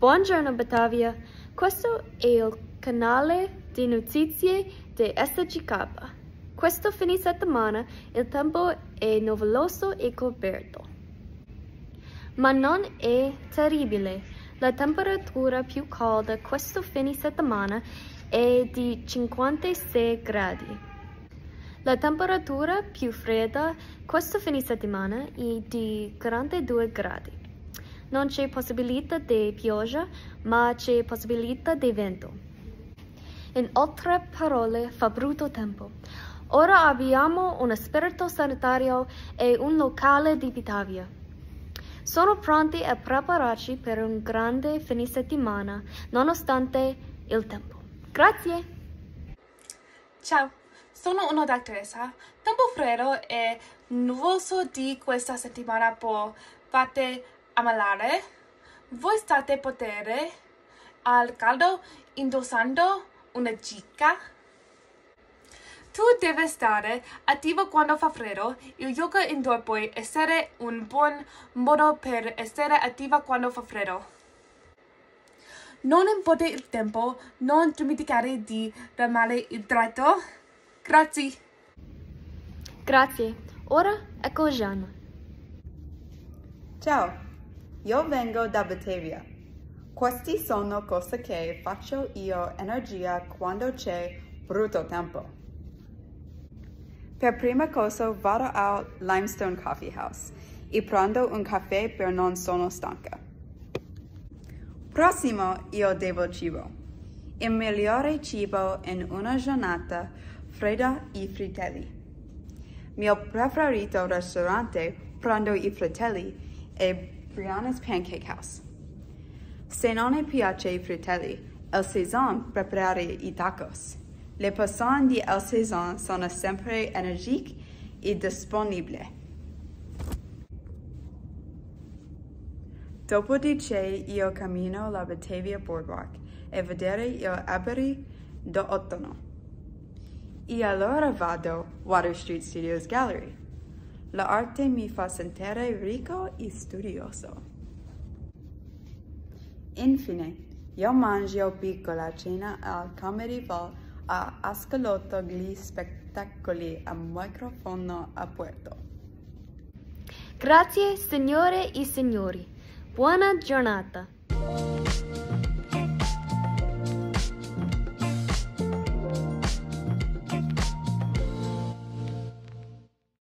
Buongiorno Batavia, questo è il canale di notizie di SGK. Questo fine settimana il tempo è nuvoloso e coperto. Ma non è terribile. La temperatura più calda questo fine settimana è di 56 gradi. La temperatura più fredda questo fine settimana è di 42 gradi. Non c'è possibilità di pioggia, ma c'è possibilità di vento. In altre parole, fa brutto tempo. Ora abbiamo un esperto sanitario e un locale di Pitavia. Sono pronti a prepararci per un grande fine settimana, nonostante il tempo. Grazie! Ciao, sono una dottoressa. Tempo freddo e nuvoloso di questa settimana può fate ammalare. Voi state potere al caldo indossando una giacca. Tu devi stare attivo quando fa freddo. Il yoga indoor può essere un buon modo per essere attiva quando fa freddo. Non importa il tempo, non dimenticare di rimanere idratato. Grazie. Grazie. Ora ecco Jean. Ciao, io vengo da Batavia. Questi sono cose che faccio io energia quando c'è brutto tempo. Per prima cosa vado al Limestone Coffee House e prendo un caffè per non sono stanca. Prossimo io devo cibo. Il migliore cibo in una giornata fredda i fritelli. Mio preferito ristorante prendo i fratelli e Brianna's Pancake House. Se non mi piace i fratelli, El Saison preparare i tacos. Le persone di El Saison sono sempre energiche e disponibili. Dopodiché io cammino alla Batavia Boardwalk e vedere gli alberi d'autunno. E allora vado Water Street Studios Gallery. L'arte mi fa sentire ricco e studioso. Infine, io mangio piccola cena al Comedy Vault a ascolto gli spettacoli a microfono aperto. Grazie signore e signori. Buona giornata.